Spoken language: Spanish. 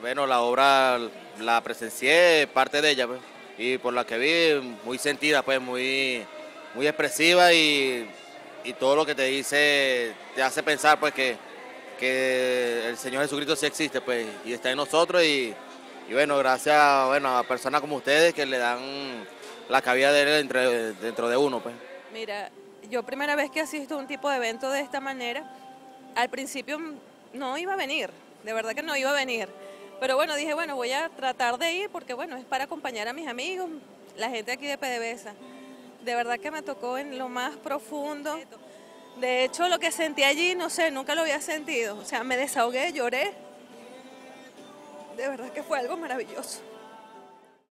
bueno, la obra la presencié, parte de ella, pues, y por la que vi, muy sentida, pues, muy, muy expresiva y, y todo lo que te dice te hace pensar, pues, que, que el Señor Jesucristo sí existe, pues, y está en nosotros y, y bueno, gracias bueno, a personas como ustedes que le dan la cabida de él dentro, dentro de uno, pues. Mira, yo primera vez que asisto a un tipo de evento de esta manera, al principio no iba a venir, de verdad que no iba a venir. Pero bueno, dije, bueno, voy a tratar de ir porque bueno, es para acompañar a mis amigos, la gente aquí de PDVSA. De verdad que me tocó en lo más profundo. De hecho, lo que sentí allí, no sé, nunca lo había sentido. O sea, me desahogué, lloré. De verdad que fue algo maravilloso.